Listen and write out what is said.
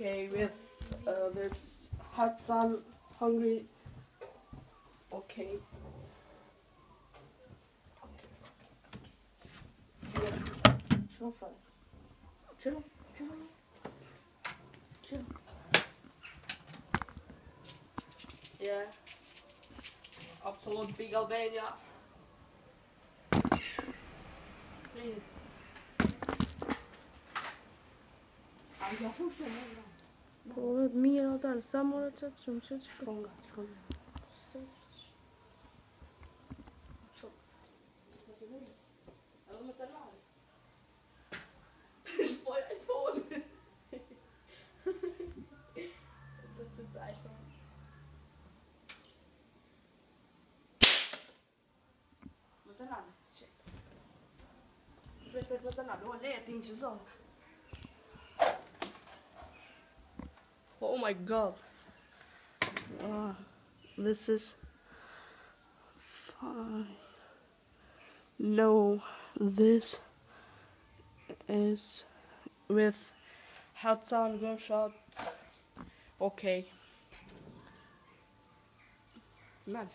Okay, with uh, this Hatsan, hungry. Okay. okay. Chill, chill, chill, chill. Yeah. Absolute big Albania. Po vetë mirë ata, sa morë çat shumë çat shkon nga shkon. Personal, shit. Personal, oh, letting you so. Oh my god. Ah, this is fine. No, this is with Hatsan gunshot. Okay. Nada.